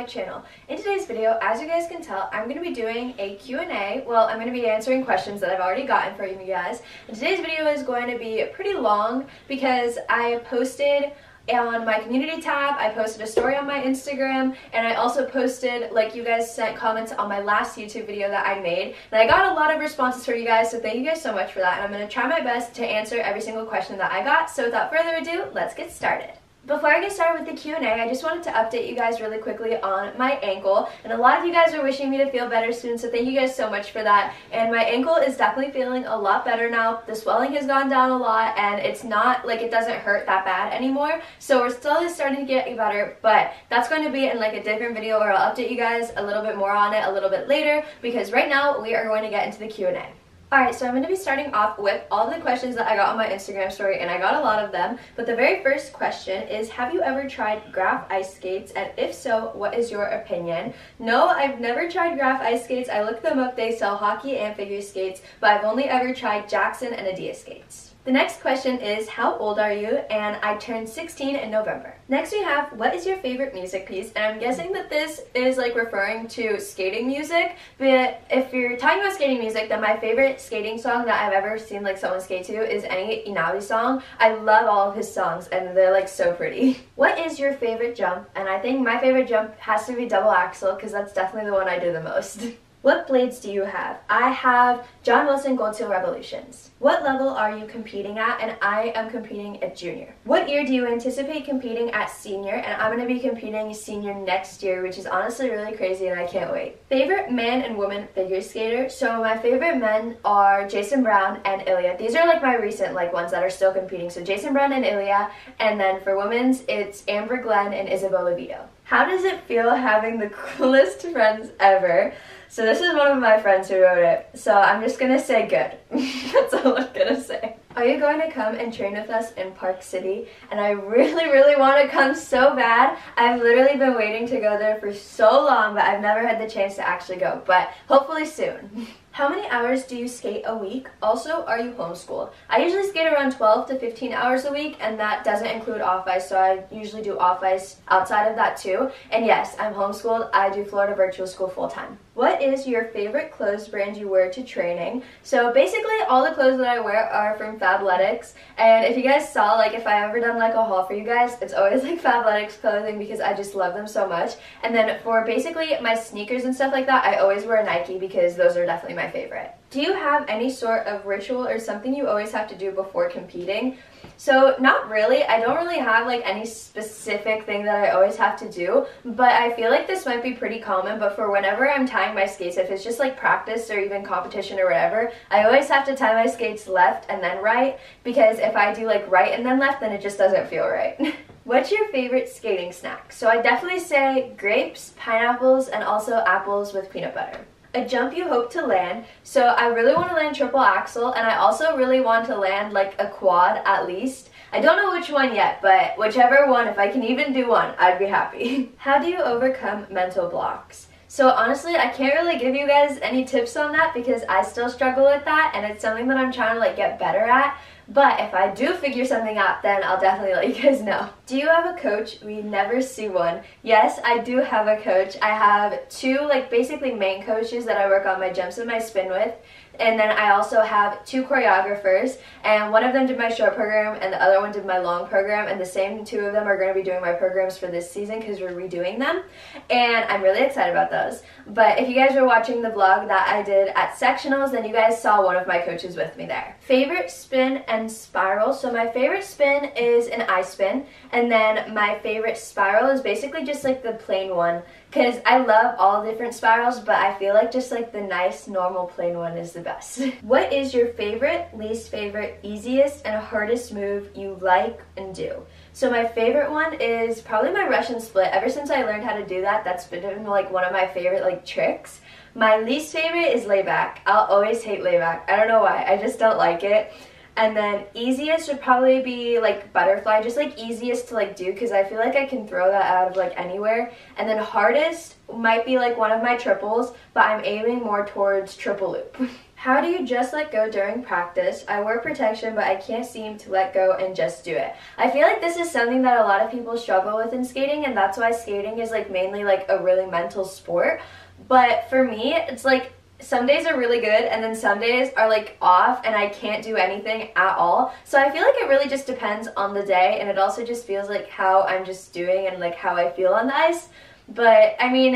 my channel. In today's video, as you guys can tell, I'm going to be doing a Q&A. Well, I'm going to be answering questions that I've already gotten for you guys. And today's video is going to be pretty long because I posted on my community tab. I posted a story on my Instagram and I also posted like you guys sent comments on my last YouTube video that I made and I got a lot of responses for you guys so thank you guys so much for that and I'm going to try my best to answer every single question that I got so without further ado let's get started. Before I get started with the Q&A, I just wanted to update you guys really quickly on my ankle. And a lot of you guys are wishing me to feel better soon, so thank you guys so much for that. And my ankle is definitely feeling a lot better now. The swelling has gone down a lot, and it's not, like, it doesn't hurt that bad anymore. So we're still starting to get better, but that's going to be in, like, a different video where I'll update you guys a little bit more on it a little bit later, because right now we are going to get into the Q&A. Alright, so I'm going to be starting off with all the questions that I got on my Instagram story, and I got a lot of them. But the very first question is, have you ever tried Graf ice skates? And if so, what is your opinion? No, I've never tried Graf ice skates. I looked them up. They sell hockey and figure skates, but I've only ever tried Jackson and Adidas skates. The next question is, how old are you? And I turned 16 in November. Next we have, what is your favorite music piece? And I'm guessing that this is like referring to skating music, but if you're talking about skating music, then my favorite skating song that I've ever seen like someone skate to is any Einaudi song. I love all of his songs and they're like so pretty. what is your favorite jump? And I think my favorite jump has to be double axel because that's definitely the one I do the most. What blades do you have? I have John Wilson Gold Seal Revolutions. What level are you competing at? And I am competing at junior. What year do you anticipate competing at senior? And I'm going to be competing senior next year, which is honestly really crazy and I can't wait. Favorite man and woman figure skater? So my favorite men are Jason Brown and Ilya. These are like my recent like ones that are still competing. So Jason Brown and Ilya. And then for women's, it's Amber Glenn and Isabeau Levito. How does it feel having the coolest friends ever? So this is one of my friends who wrote it. So I'm just gonna say good. That's all I'm gonna say. Are you going to come and train with us in Park City? And I really, really want to come so bad. I've literally been waiting to go there for so long, but I've never had the chance to actually go. But hopefully soon. How many hours do you skate a week? Also, are you homeschooled? I usually skate around 12 to 15 hours a week, and that doesn't include off ice, so I usually do off ice outside of that too. And yes, I'm homeschooled. I do Florida Virtual School full time. What is your favorite clothes brand you wear to training? So basically, all the clothes that I wear are from Fabletics, and if you guys saw, like if I ever done like a haul for you guys, it's always like Fabletics clothing because I just love them so much. And then for basically my sneakers and stuff like that, I always wear Nike because those are definitely my favorite. Do you have any sort of ritual or something you always have to do before competing? So not really. I don't really have like any specific thing that I always have to do, but I feel like this might be pretty common, but for whenever I'm tying my skates, if it's just like practice or even competition or whatever, I always have to tie my skates left and then right because if I do like right and then left, then it just doesn't feel right. What's your favorite skating snack? So I definitely say grapes, pineapples, and also apples with peanut butter a jump you hope to land. So I really want to land triple axel and I also really want to land like a quad at least. I don't know which one yet, but whichever one, if I can even do one, I'd be happy. How do you overcome mental blocks? So honestly, I can't really give you guys any tips on that because I still struggle with that and it's something that I'm trying to like get better at. But if I do figure something out, then I'll definitely let you guys know. Do you have a coach? We never see one. Yes, I do have a coach. I have two, like, basically main coaches that I work on my jumps and my spin with. And then I also have two choreographers, and one of them did my short program, and the other one did my long program, and the same two of them are going to be doing my programs for this season because we're redoing them, and I'm really excited about those. But if you guys were watching the vlog that I did at sectionals, then you guys saw one of my coaches with me there. Favorite spin and spiral. So my favorite spin is an I spin, and then my favorite spiral is basically just like the plain one because I love all different spirals, but I feel like just like the nice, normal, plain one is the best. what is your favorite, least favorite, easiest, and hardest move you like and do? So my favorite one is probably my Russian split. Ever since I learned how to do that, that's been like one of my favorite like tricks. My least favorite is layback. I'll always hate layback. I don't know why. I just don't like it. And then easiest would probably be like butterfly, just like easiest to like do because I feel like I can throw that out of like anywhere. And then hardest might be like one of my triples, but I'm aiming more towards triple loop. How do you just let go during practice? I wear protection, but I can't seem to let go and just do it. I feel like this is something that a lot of people struggle with in skating, and that's why skating is like mainly like a really mental sport. But for me, it's like some days are really good and then some days are like off and I can't do anything at all. So I feel like it really just depends on the day and it also just feels like how I'm just doing and like how I feel on the ice. But I mean,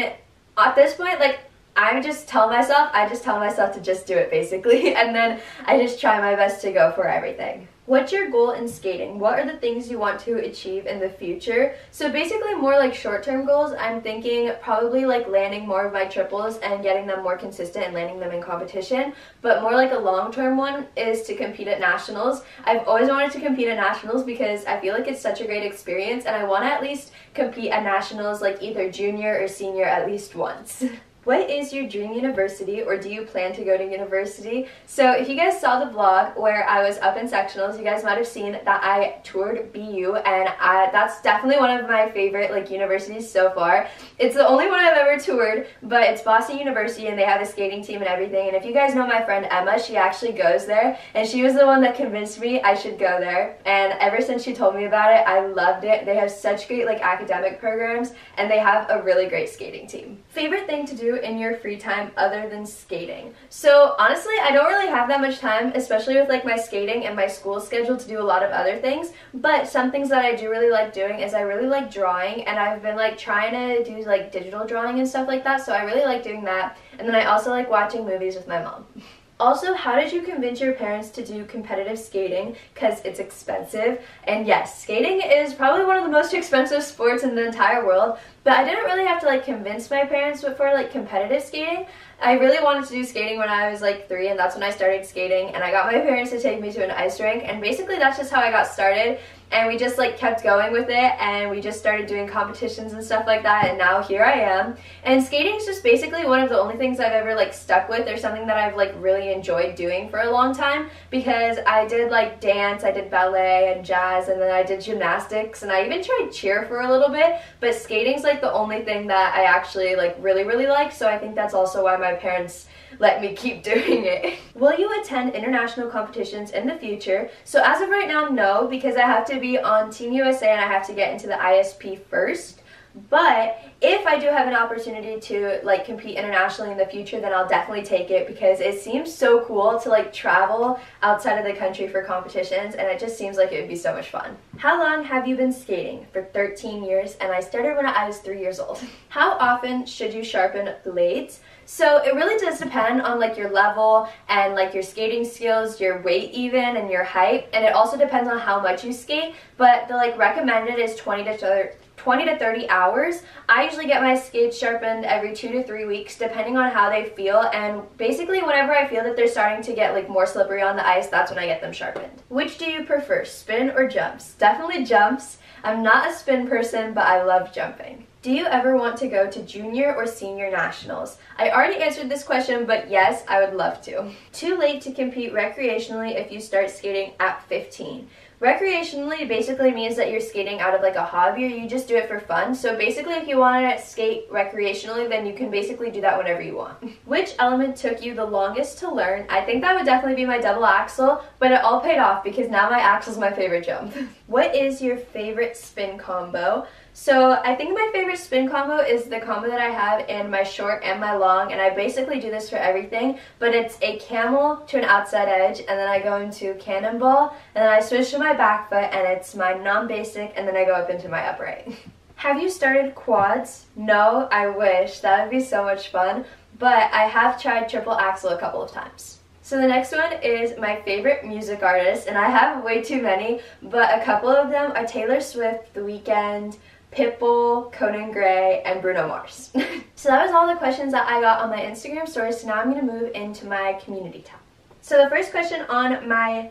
at this point, like I just tell myself, I just tell myself to just do it basically and then I just try my best to go for everything. What's your goal in skating? What are the things you want to achieve in the future? So basically more like short-term goals, I'm thinking probably like landing more of my triples and getting them more consistent and landing them in competition. But more like a long-term one is to compete at nationals. I've always wanted to compete at nationals because I feel like it's such a great experience and I want to at least compete at nationals like either junior or senior at least once. What is your dream university or do you plan to go to university? So if you guys saw the vlog where I was up in sectionals, you guys might have seen that I toured BU and I, that's definitely one of my favorite like universities so far. It's the only one I've ever toured, but it's Boston University and they have a skating team and everything. And if you guys know my friend Emma, she actually goes there and she was the one that convinced me I should go there. And ever since she told me about it, I loved it. They have such great like academic programs and they have a really great skating team. Favorite thing to do in your free time other than skating? So honestly, I don't really have that much time, especially with like my skating and my school schedule to do a lot of other things. But some things that I do really like doing is I really like drawing and I've been like trying to do like digital drawing and stuff like that. So I really like doing that. And then I also like watching movies with my mom. Also, how did you convince your parents to do competitive skating? Because it's expensive. And yes, skating is probably one of the most expensive sports in the entire world. But I didn't really have to like convince my parents before like competitive skating. I really wanted to do skating when I was like three and that's when I started skating and I got my parents to take me to an ice rink and basically that's just how I got started and we just like kept going with it and we just started doing competitions and stuff like that and now here I am and skating is just basically one of the only things I've ever like stuck with or something that I've like really enjoyed doing for a long time because I did like dance I did ballet and jazz and then I did gymnastics and I even tried cheer for a little bit but skating's like the only thing that I actually like really really like so I think that's also why my parents let me keep doing it. Will you attend international competitions in the future? So as of right now, no, because I have to be on Team USA and I have to get into the ISP first. But if I do have an opportunity to like compete internationally in the future, then I'll definitely take it because it seems so cool to like travel outside of the country for competitions and it just seems like it would be so much fun. How long have you been skating? For 13 years and I started when I was 3 years old. How often should you sharpen blades? So it really does depend on like your level and like your skating skills, your weight even, and your height. And it also depends on how much you skate. But the like recommended is 20 to 30 20 to 30 hours. I usually get my skates sharpened every two to three weeks depending on how they feel and basically whenever I feel that they're starting to get like more slippery on the ice, that's when I get them sharpened. Which do you prefer, spin or jumps? Definitely jumps. I'm not a spin person, but I love jumping. Do you ever want to go to junior or senior nationals? I already answered this question, but yes, I would love to. Too late to compete recreationally if you start skating at 15. Recreationally basically means that you're skating out of like a hobby or you just do it for fun. So basically if you want to skate recreationally, then you can basically do that whenever you want. Which element took you the longest to learn? I think that would definitely be my double axel, but it all paid off because now my axel is my favorite jump. what is your favorite spin combo? So I think my favorite spin combo is the combo that I have in my short and my long and I basically do this for everything but it's a camel to an outside edge and then I go into cannonball and then I switch to my back foot and it's my non-basic and then I go up into my upright. have you started quads? No, I wish. That would be so much fun but I have tried triple axel a couple of times. So the next one is my favorite music artist, and I have way too many, but a couple of them are Taylor Swift, The Weeknd, Pitbull, Conan Gray, and Bruno Mars. so that was all the questions that I got on my Instagram stories, so now I'm going to move into my community tab. So the first question on my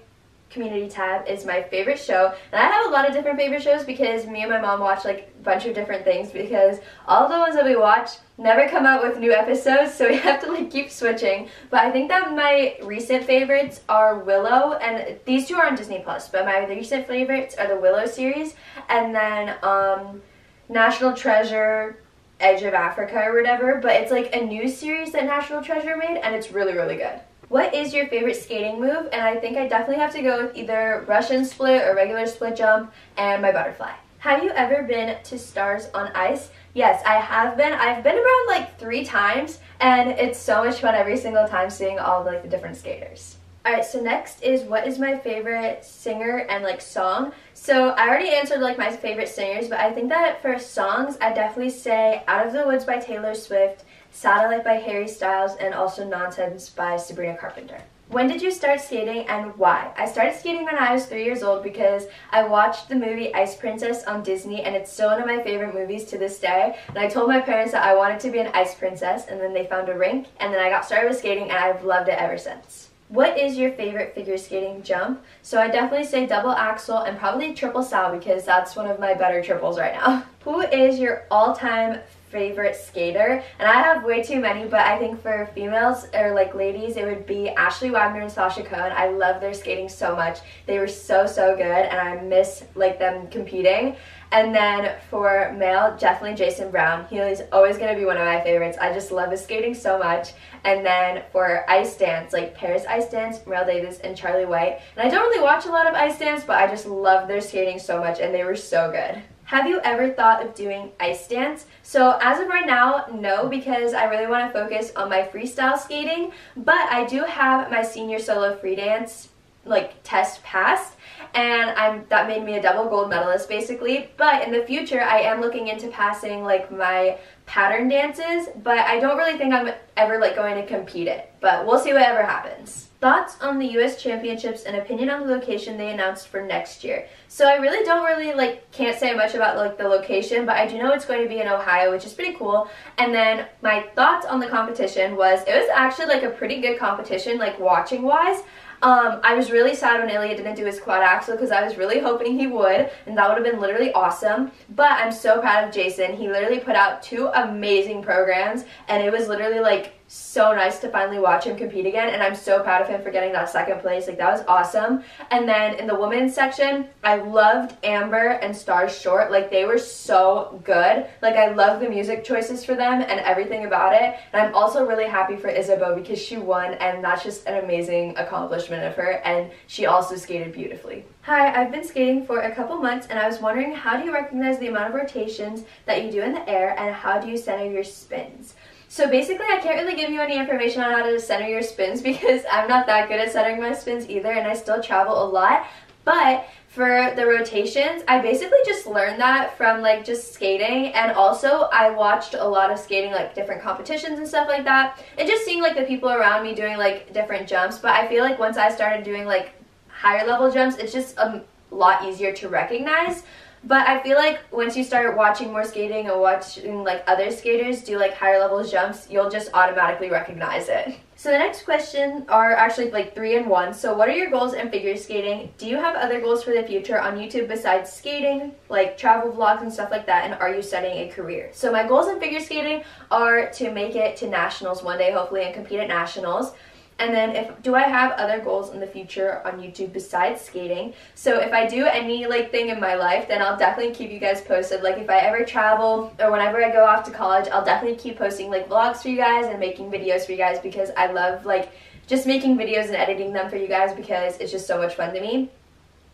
community tab is my favorite show. And I have a lot of different favorite shows because me and my mom watch like a bunch of different things because all the ones that we watch never come out with new episodes so we have to like keep switching. But I think that my recent favorites are Willow and these two are on Disney Plus, but my recent favorites are the Willow series and then um National Treasure, Edge of Africa or whatever, but it's like a new series that National Treasure made and it's really, really good. What is your favorite skating move? And I think I definitely have to go with either Russian split or regular split jump and my butterfly. Have you ever been to Stars on Ice? Yes, I have been. I've been around like three times and it's so much fun every single time seeing all like the different skaters. Alright, so next is what is my favorite singer and like song. So I already answered like my favorite singers, but I think that for songs, I definitely say Out of the Woods by Taylor Swift, Satellite by Harry Styles, and also Nonsense by Sabrina Carpenter. When did you start skating and why? I started skating when I was three years old because I watched the movie Ice Princess on Disney and it's still one of my favorite movies to this day. And I told my parents that I wanted to be an ice princess and then they found a rink and then I got started with skating and I've loved it ever since. What is your favorite figure skating jump? So I definitely say double axel and probably triple sow because that's one of my better triples right now. Who is your all-time favorite skater? And I have way too many, but I think for females or like ladies, it would be Ashley Wagner and Sasha Cohen. I love their skating so much. They were so, so good and I miss like them competing. And then for male, definitely Jason Brown. He is always going to be one of my favorites. I just love his skating so much. And then for ice dance, like Paris Ice Dance, Meryl Davis, and Charlie White. And I don't really watch a lot of ice dance, but I just love their skating so much, and they were so good. Have you ever thought of doing ice dance? So as of right now, no, because I really want to focus on my freestyle skating, but I do have my senior solo free dance like test passed and I'm that made me a double gold medalist basically. But in the future, I am looking into passing like my pattern dances, but I don't really think I'm ever like going to compete it. But we'll see whatever happens. Thoughts on the US Championships and opinion on the location they announced for next year. So I really don't really like can't say much about like the location, but I do know it's going to be in Ohio, which is pretty cool. And then my thoughts on the competition was it was actually like a pretty good competition like watching wise. Um, I was really sad when Elliot didn't do his quad axel because I was really hoping he would, and that would have been literally awesome. But I'm so proud of Jason. He literally put out two amazing programs, and it was literally like so nice to finally watch him compete again and I'm so proud of him for getting that second place. Like that was awesome. And then in the women's section I loved Amber and Starr's Short. Like they were so good. Like I love the music choices for them and everything about it. And I'm also really happy for Isabeau because she won and that's just an amazing accomplishment of her and she also skated beautifully. Hi, I've been skating for a couple months and I was wondering how do you recognize the amount of rotations that you do in the air and how do you center your spins? So basically, I can't really give you any information on how to center your spins because I'm not that good at centering my spins either and I still travel a lot. But for the rotations, I basically just learned that from like just skating and also I watched a lot of skating like different competitions and stuff like that and just seeing like the people around me doing like different jumps. But I feel like once I started doing like higher level jumps, it's just a lot easier to recognize. But I feel like once you start watching more skating and watching like other skaters do like higher level jumps, you'll just automatically recognize it. So the next question are actually like three and one. So what are your goals in figure skating? Do you have other goals for the future on YouTube besides skating, like travel vlogs and stuff like that? And are you studying a career? So my goals in figure skating are to make it to nationals one day, hopefully, and compete at nationals. And then if do I have other goals in the future on YouTube besides skating? So if I do any like thing in my life, then I'll definitely keep you guys posted. Like if I ever travel or whenever I go off to college, I'll definitely keep posting like vlogs for you guys and making videos for you guys because I love like just making videos and editing them for you guys because it's just so much fun to me.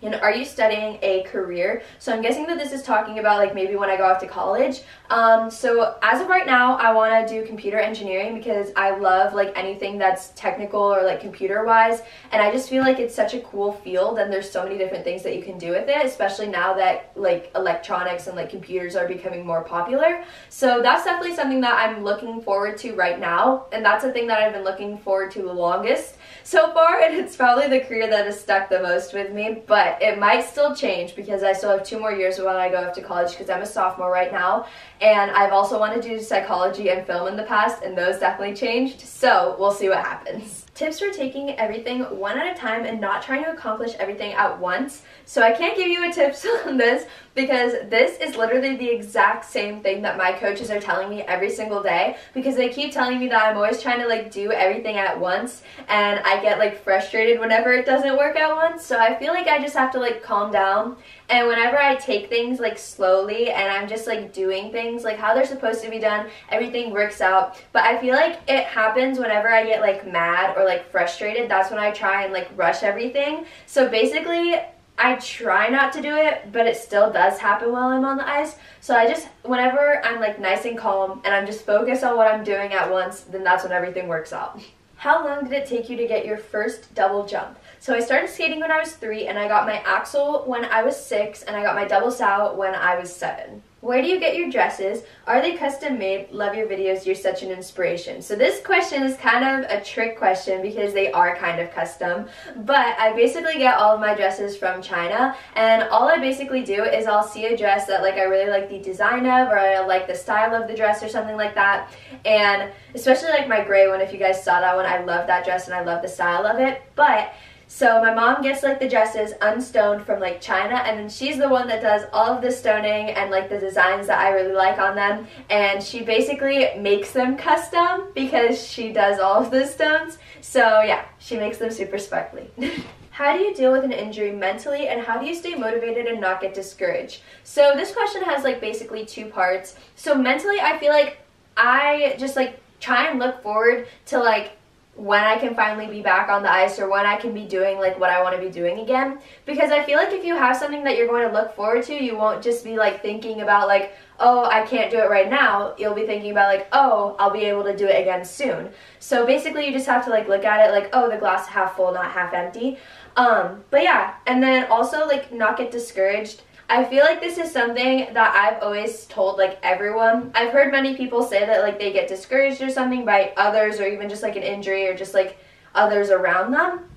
And are you studying a career? So I'm guessing that this is talking about like maybe when I go off to college. Um, so as of right now, I want to do computer engineering because I love like anything that's technical or like computer wise. And I just feel like it's such a cool field and there's so many different things that you can do with it, especially now that like electronics and like computers are becoming more popular. So that's definitely something that I'm looking forward to right now. And that's a thing that I've been looking forward to the longest so far. And it's probably the career that has stuck the most with me. But but it might still change because I still have two more years when I go off to college because I'm a sophomore right now. And I've also wanted to do psychology and film in the past, and those definitely changed. So we'll see what happens. Tips for taking everything one at a time and not trying to accomplish everything at once. So I can't give you a tips on this because this is literally the exact same thing that my coaches are telling me every single day because they keep telling me that I'm always trying to like do everything at once and I get like frustrated whenever it doesn't work at once. So I feel like I just have to like calm down and whenever I take things like slowly and I'm just like doing things like how they're supposed to be done, everything works out. But I feel like it happens whenever I get like mad or like frustrated. That's when I try and like rush everything. So basically, I try not to do it, but it still does happen while I'm on the ice. So I just, whenever I'm like nice and calm and I'm just focused on what I'm doing at once, then that's when everything works out. How long did it take you to get your first double jump? So I started skating when I was three, and I got my axel when I was six, and I got my double sow when I was seven. Where do you get your dresses? Are they custom made? Love your videos. You're such an inspiration. So this question is kind of a trick question because they are kind of custom. But I basically get all of my dresses from China and all I basically do is I'll see a dress that like I really like the design of or I like the style of the dress or something like that. And especially like my gray one, if you guys saw that one, I love that dress and I love the style of it. But so my mom gets like the dresses unstoned from like China and then she's the one that does all of the stoning and like the designs that I really like on them and she basically makes them custom because she does all of the stones. So yeah, she makes them super sparkly. How do you deal with an injury mentally and how do you stay motivated and not get discouraged? So this question has like basically two parts. So mentally I feel like I just like try and look forward to like when I can finally be back on the ice or when I can be doing like what I want to be doing again. Because I feel like if you have something that you're going to look forward to you won't just be like thinking about like oh I can't do it right now. You'll be thinking about like oh I'll be able to do it again soon. So basically you just have to like look at it like oh the glass half full not half empty. Um but yeah and then also like not get discouraged I feel like this is something that I've always told like everyone. I've heard many people say that like they get discouraged or something by others or even just like an injury or just like others around them.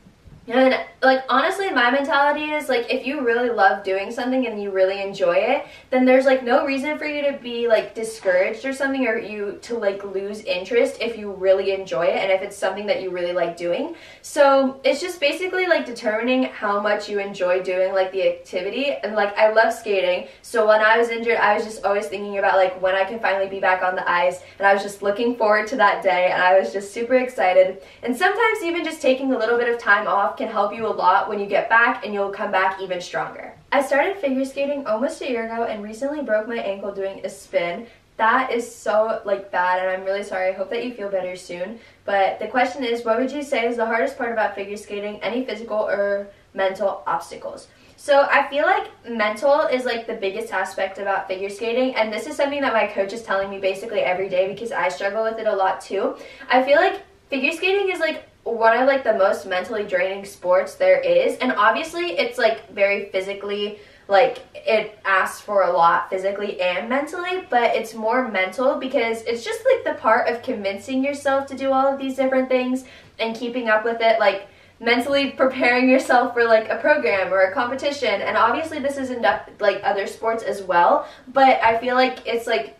And like honestly my mentality is like if you really love doing something and you really enjoy it, then there's like no reason for you to be like discouraged or something or you to like lose interest if you really enjoy it and if it's something that you really like doing. So it's just basically like determining how much you enjoy doing like the activity and like I love skating. So when I was injured, I was just always thinking about like when I can finally be back on the ice and I was just looking forward to that day and I was just super excited. And sometimes even just taking a little bit of time off can help you a lot when you get back and you'll come back even stronger. I started figure skating almost a year ago and recently broke my ankle doing a spin. That is so like bad and I'm really sorry. I hope that you feel better soon. But the question is, what would you say is the hardest part about figure skating? Any physical or mental obstacles? So I feel like mental is like the biggest aspect about figure skating and this is something that my coach is telling me basically every day because I struggle with it a lot too. I feel like figure skating is like one of like the most mentally draining sports there is and obviously it's like very physically like it asks for a lot physically and mentally but it's more mental because it's just like the part of convincing yourself to do all of these different things and keeping up with it like mentally preparing yourself for like a program or a competition and obviously this is in like other sports as well but i feel like it's like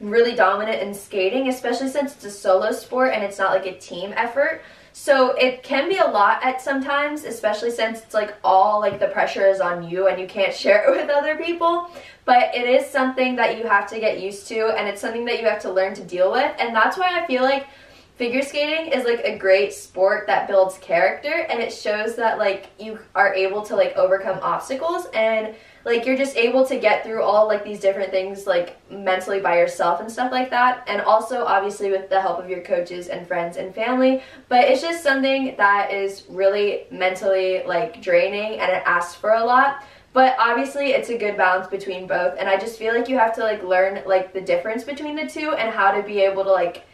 really dominant in skating especially since it's a solo sport and it's not like a team effort so it can be a lot at sometimes, especially since it's like all like the pressure is on you and you can't share it with other people. But it is something that you have to get used to and it's something that you have to learn to deal with. And that's why I feel like figure skating is like a great sport that builds character and it shows that like you are able to like overcome obstacles and like you're just able to get through all like these different things like mentally by yourself and stuff like that. And also obviously with the help of your coaches and friends and family. But it's just something that is really mentally like draining and it asks for a lot. But obviously it's a good balance between both. And i just feel like you have to like learn like the difference between the two and how to be able to like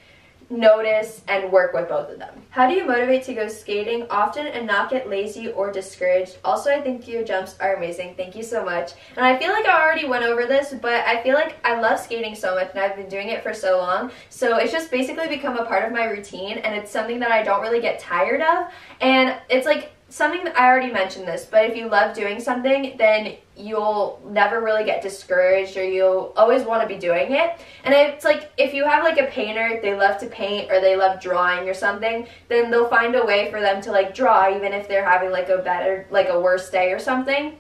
notice, and work with both of them. How do you motivate to go skating often and not get lazy or discouraged? Also, I think your jumps are amazing. Thank you so much. And I feel like I already went over this, but I feel like I love skating so much and I've been doing it for so long. So it's just basically become a part of my routine and it's something that I don't really get tired of. And it's like something that I already mentioned this, but if you love doing something, then you'll never really get discouraged or you'll always want to be doing it. And it's like if you have like a painter, they love to paint or they love drawing or something, then they'll find a way for them to like draw even if they're having like a better like a worse day or something.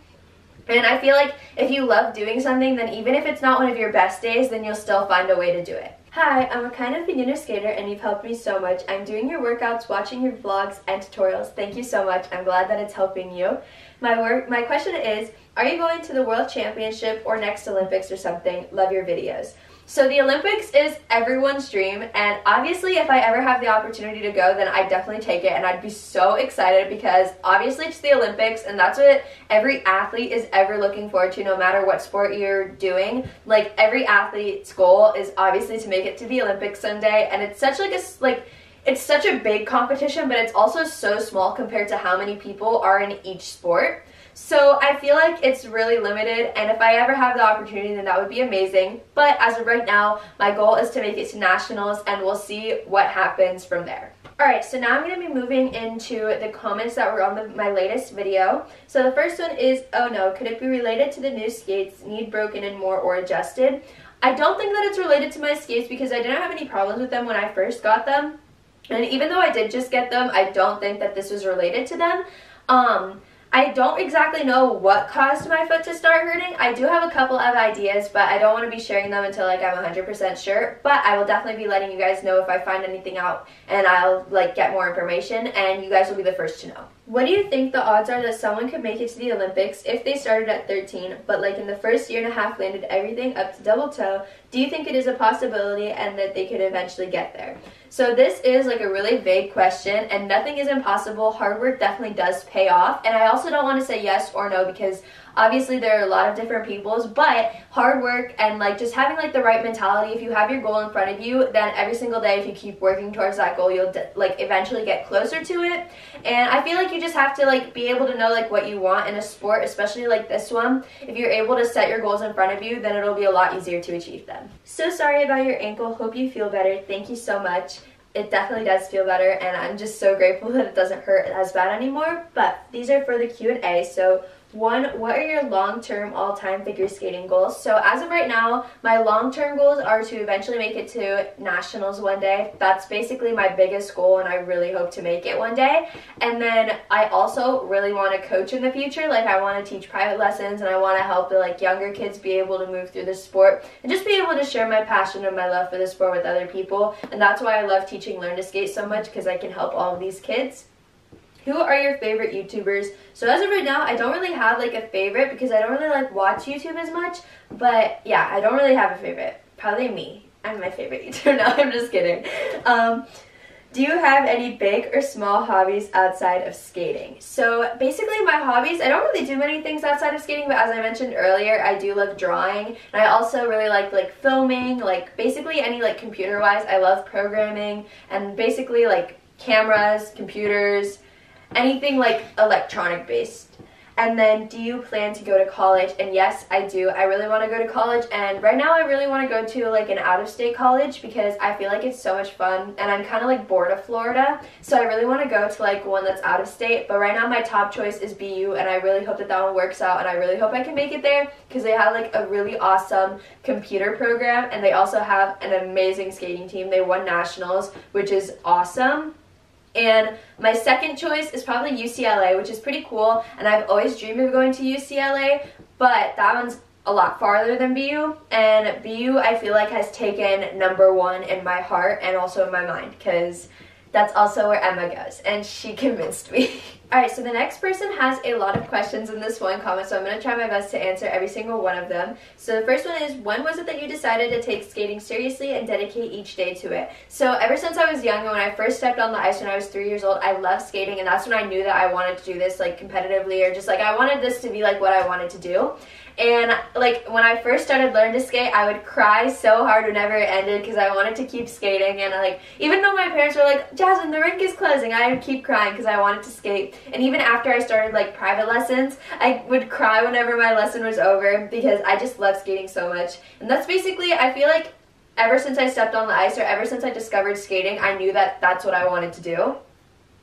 And I feel like if you love doing something, then even if it's not one of your best days, then you'll still find a way to do it. Hi, I'm a kind of beginner skater and you've helped me so much. I'm doing your workouts, watching your vlogs and tutorials. Thank you so much. I'm glad that it's helping you. My work my question is, are you going to the World Championship or next Olympics or something? Love your videos. So the Olympics is everyone's dream, and obviously, if I ever have the opportunity to go, then I'd definitely take it, and I'd be so excited because obviously it's the Olympics, and that's what every athlete is ever looking forward to, no matter what sport you're doing. Like every athlete's goal is obviously to make it to the Olympics someday, and it's such like a like it's such a big competition, but it's also so small compared to how many people are in each sport. So I feel like it's really limited, and if I ever have the opportunity, then that would be amazing. But as of right now, my goal is to make it to nationals, and we'll see what happens from there. Alright, so now I'm going to be moving into the comments that were on the, my latest video. So the first one is, oh no, could it be related to the new skates, need broken in more or adjusted? I don't think that it's related to my skates because I didn't have any problems with them when I first got them. And even though I did just get them, I don't think that this was related to them. Um, I don't exactly know what caused my foot to start hurting. I do have a couple of ideas, but I don't want to be sharing them until like I'm 100% sure. But I will definitely be letting you guys know if I find anything out and I'll like get more information and you guys will be the first to know. What do you think the odds are that someone could make it to the Olympics if they started at 13, but like in the first year and a half landed everything up to double toe? Do you think it is a possibility and that they could eventually get there? So this is like a really vague question and nothing is impossible. Hard work definitely does pay off. And I also don't want to say yes or no because obviously there are a lot of different peoples but hard work and like just having like the right mentality. If you have your goal in front of you then every single day if you keep working towards that goal you'll like eventually get closer to it. And i feel like you just have to like be able to know like what you want in a sport especially like this one. If you're able to set your goals in front of you then it'll be a lot easier to achieve them. So sorry about your ankle. Hope you feel better. Thank you so much. It definitely does feel better and I'm just so grateful that it doesn't hurt as bad anymore. But these are for the Q&A. So one, what are your long-term all-time figure skating goals? So as of right now, my long-term goals are to eventually make it to nationals one day. That's basically my biggest goal and I really hope to make it one day. And then I also really want to coach in the future. Like I want to teach private lessons and I want to help the like younger kids be able to move through the sport and just be able to share my passion and my love for the sport with other people. And that's why I love teaching Learn to Skate so much because I can help all of these kids. Who are your favorite YouTubers? So as of right now, I don't really have like a favorite because I don't really like watch YouTube as much. But yeah, I don't really have a favorite. Probably me. I'm my favorite YouTuber. no, I'm just kidding. Um, do you have any big or small hobbies outside of skating? So basically my hobbies, I don't really do many things outside of skating, but as I mentioned earlier, I do love drawing. And I also really like like filming, like basically any like computer wise. I love programming and basically like cameras, computers, anything like electronic based. And then, do you plan to go to college? And yes, I do. I really want to go to college. And right now, I really want to go to like an out of state college because I feel like it's so much fun. And I'm kind of like bored of Florida. So I really want to go to like one that's out of state. But right now, my top choice is BU. And I really hope that that one works out. And I really hope I can make it there because they have like a really awesome computer program. And they also have an amazing skating team. They won nationals, which is awesome. And my second choice is probably UCLA, which is pretty cool. And I've always dreamed of going to UCLA, but that one's a lot farther than BU. And BU, I feel like, has taken number one in my heart and also in my mind because that's also where Emma goes, and she convinced me. Alright, so the next person has a lot of questions in this one comment, so I'm going to try my best to answer every single one of them. So the first one is, when was it that you decided to take skating seriously and dedicate each day to it? So ever since I was young, when I first stepped on the ice when I was three years old, I loved skating, and that's when I knew that I wanted to do this like competitively, or just like I wanted this to be like what I wanted to do. And like when I first started learning to skate, I would cry so hard whenever it ended because I wanted to keep skating. And like even though my parents were like, Jasmine, the rink is closing, I would keep crying because I wanted to skate. And even after I started like private lessons, I would cry whenever my lesson was over because I just love skating so much. And that's basically, I feel like ever since I stepped on the ice or ever since I discovered skating, I knew that that's what I wanted to do.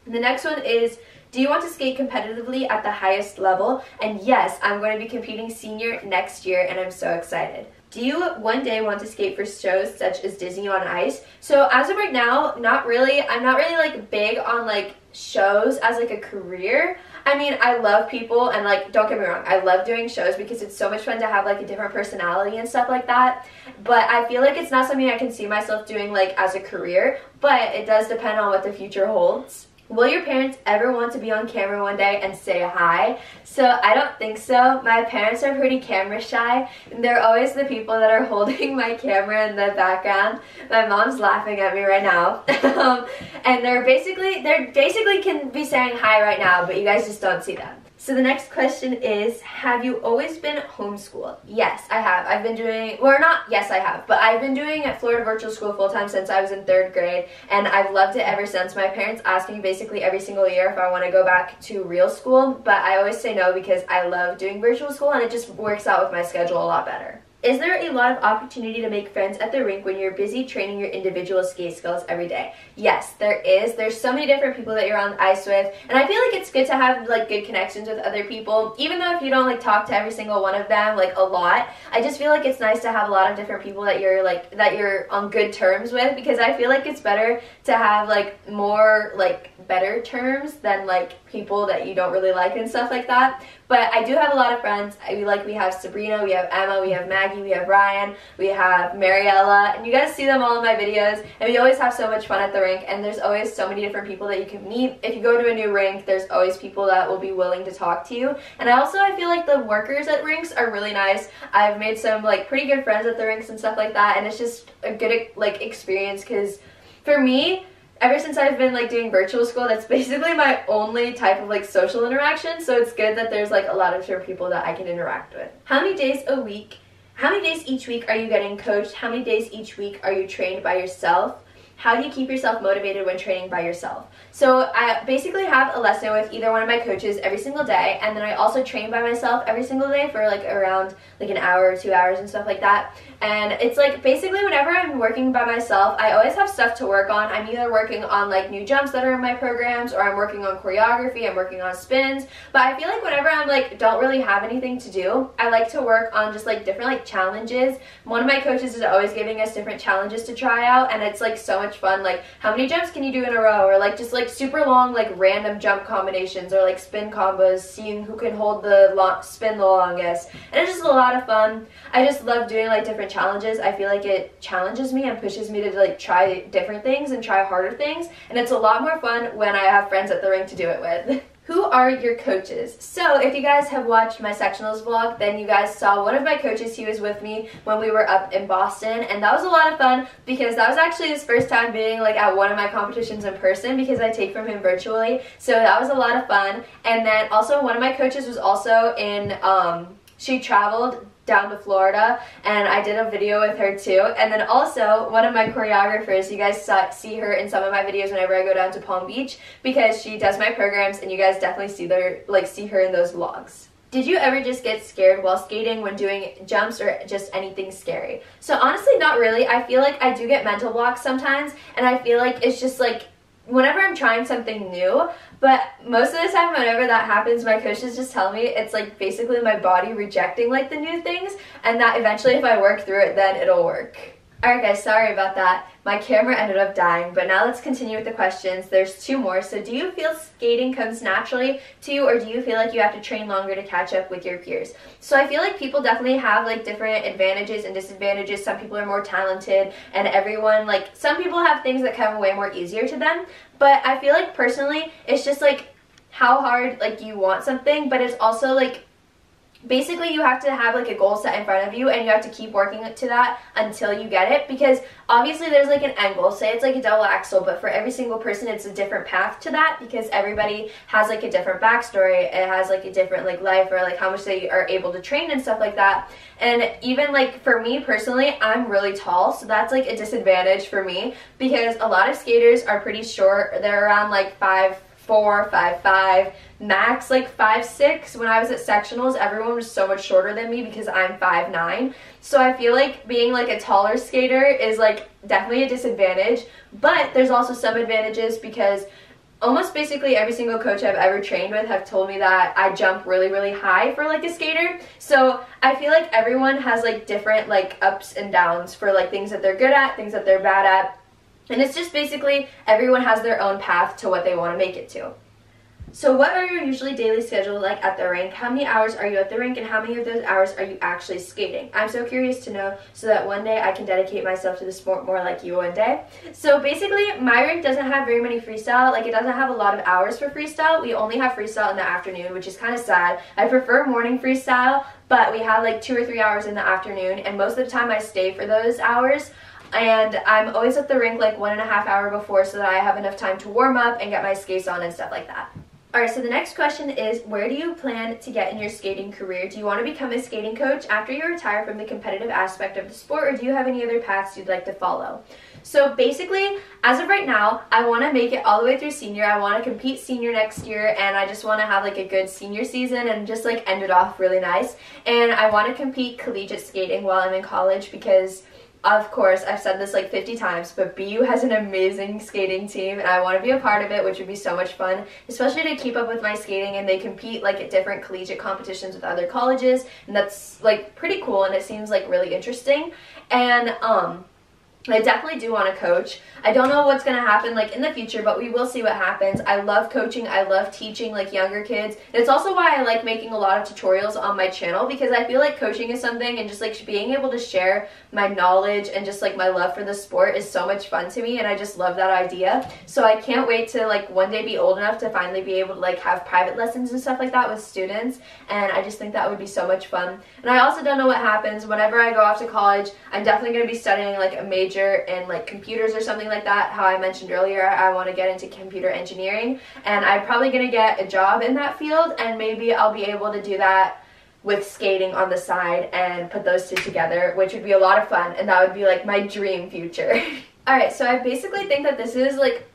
And the next one is do you want to skate competitively at the highest level? And yes, I'm going to be competing senior next year and I'm so excited. Do you one day want to skate for shows such as Disney on Ice? So as of right now, not really. I'm not really like big on like shows as like a career. I mean, I love people and like don't get me wrong, I love doing shows because it's so much fun to have like a different personality and stuff like that. But I feel like it's not something I can see myself doing like as a career, but it does depend on what the future holds. Will your parents ever want to be on camera one day and say hi? So I don't think so. My parents are pretty camera shy. And they're always the people that are holding my camera in the background. My mom's laughing at me right now. um, and they're basically, they're basically can be saying hi right now, but you guys just don't see them. So the next question is, have you always been homeschooled? Yes, I have. I've been doing, well not yes I have, but I've been doing at Florida Virtual School full time since I was in third grade and I've loved it ever since. My parents ask me basically every single year if I want to go back to real school, but I always say no because I love doing virtual school and it just works out with my schedule a lot better. Is there a lot of opportunity to make friends at the rink when you're busy training your individual skate skills every day? Yes, there is. There's so many different people that you're on the ice with, and I feel like it's good to have like good connections with other people, even though if you don't like talk to every single one of them like a lot. I just feel like it's nice to have a lot of different people that you're like that you're on good terms with because I feel like it's better to have like more like better terms than like people that you don't really like and stuff like that. But I do have a lot of friends. I like we have Sabrina, we have Emma, we have Maggie, we have Ryan, we have Mariella, and you guys see them all in my videos. And we always have so much fun at the rink, and there's always so many different people that you can meet. If you go to a new rink, there's always people that will be willing to talk to you. And I also I feel like the workers at rinks are really nice. I've made some like pretty good friends at the rinks and stuff like that, and it's just a good like experience because for me ever since I've been like doing virtual school, that's basically my only type of like social interaction. So it's good that there's like a lot of different people that I can interact with. How many days a week, how many days each week are you getting coached? How many days each week are you trained by yourself? How do you keep yourself motivated when training by yourself? So I basically have a lesson with either one of my coaches every single day, and then I also train by myself every single day for like around like an hour or two hours and stuff like that. And it's like basically whenever I'm working by myself, I always have stuff to work on. I'm either working on like new jumps that are in my programs or I'm working on choreography, I'm working on spins. But I feel like whenever I'm like don't really have anything to do, I like to work on just like different like challenges. One of my coaches is always giving us different challenges to try out and it's like so much fun. Like how many jumps can you do in a row or like just like super long like random jump combinations or like spin combos, seeing who can hold the long, spin the longest. And it's just a lot of fun. I just love doing like different challenges, I feel like it challenges me and pushes me to like try different things and try harder things. And it's a lot more fun when I have friends at the rink to do it with. Who are your coaches? So if you guys have watched my sectionals vlog, then you guys saw one of my coaches, he was with me when we were up in Boston, and that was a lot of fun because that was actually his first time being like at one of my competitions in person because I take from him virtually. So that was a lot of fun. And then also one of my coaches was also in, um, she traveled down to Florida and I did a video with her too. And then also one of my choreographers, you guys see her in some of my videos whenever I go down to Palm Beach because she does my programs and you guys definitely see her like see her in those vlogs. Did you ever just get scared while skating when doing jumps or just anything scary? So honestly, not really. I feel like I do get mental blocks sometimes and I feel like it's just like whenever I'm trying something new, but most of the time whenever that happens, my coaches just tell me it's like basically my body rejecting like the new things and that eventually if I work through it, then it'll work. Alright guys, sorry about that. My camera ended up dying, but now let's continue with the questions. There's two more. So do you feel skating comes naturally to you or do you feel like you have to train longer to catch up with your peers? So I feel like people definitely have like different advantages and disadvantages. Some people are more talented and everyone like some people have things that come way more easier to them. But I feel like personally, it's just like how hard like you want something, but it's also like basically you have to have like a goal set in front of you and you have to keep working to that until you get it because obviously there's like an end goal. Say it's like a double axel but for every single person it's a different path to that because everybody has like a different backstory. It has like a different like life or like how much they are able to train and stuff like that. And even like for me personally i'm really tall so that's like a disadvantage for me because a lot of skaters are pretty short. They're around like five four, five, five, max like five, six. When I was at sectionals, everyone was so much shorter than me because I'm five, nine. So I feel like being like a taller skater is like definitely a disadvantage, but there's also some advantages because almost basically every single coach I've ever trained with have told me that I jump really really high for like a skater. So I feel like everyone has like different like ups and downs for like things that they're good at, things that they're bad at. And it's just basically everyone has their own path to what they want to make it to. So what are your usually daily schedule like at the rink? How many hours are you at the rink and how many of those hours are you actually skating? I'm so curious to know so that one day I can dedicate myself to the sport more like you one day. So basically my rink doesn't have very many freestyle, like it doesn't have a lot of hours for freestyle. We only have freestyle in the afternoon, which is kind of sad. I prefer morning freestyle, but we have like two or three hours in the afternoon and most of the time I stay for those hours and I'm always at the rink like one and a half hour before so that I have enough time to warm up and get my skates on and stuff like that. Alright, so the next question is where do you plan to get in your skating career? Do you want to become a skating coach after you retire from the competitive aspect of the sport or do you have any other paths you'd like to follow? So basically, as of right now, I want to make it all the way through senior. I want to compete senior next year and I just want to have like a good senior season and just like end it off really nice. And I want to compete collegiate skating while I'm in college because of course, I've said this like 50 times, but BU has an amazing skating team and I want to be a part of it, which would be so much fun, especially to keep up with my skating and they compete like at different collegiate competitions with other colleges and that's like pretty cool and it seems like really interesting. And um I definitely do want to coach. I don't know what's going to happen like in the future, but we will see what happens. I love coaching. I love teaching like younger kids. And it's also why I like making a lot of tutorials on my channel because I feel like coaching is something and just like being able to share my knowledge and just like my love for the sport is so much fun to me and I just love that idea. So I can't wait to like one day be old enough to finally be able to like have private lessons and stuff like that with students and I just think that would be so much fun. And I also don't know what happens whenever I go off to college. I'm definitely going to be studying like a major major in like computers or something like that. How I mentioned earlier, I want to get into computer engineering and I'm probably going to get a job in that field and maybe I'll be able to do that with skating on the side and put those two together, which would be a lot of fun and that would be like my dream future. Alright, so I basically think that this is like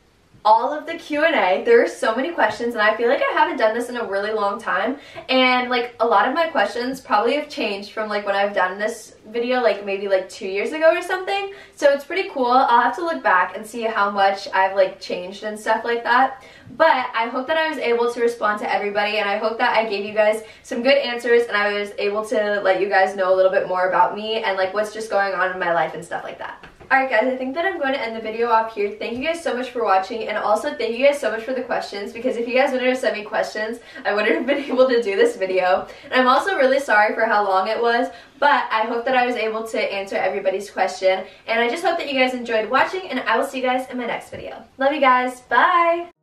all of the Q&A. There are so many questions and I feel like I haven't done this in a really long time and like a lot of my questions probably have changed from like when I've done this video like maybe like two years ago or something so it's pretty cool. I'll have to look back and see how much I've like changed and stuff like that but I hope that I was able to respond to everybody and I hope that I gave you guys some good answers and I was able to let you guys know a little bit more about me and like what's just going on in my life and stuff like that. Alright guys, I think that I'm going to end the video off here. Thank you guys so much for watching and also thank you guys so much for the questions because if you guys wouldn't have sent me questions, I wouldn't have been able to do this video. And I'm also really sorry for how long it was, but I hope that I was able to answer everybody's question. And I just hope that you guys enjoyed watching and I will see you guys in my next video. Love you guys. Bye!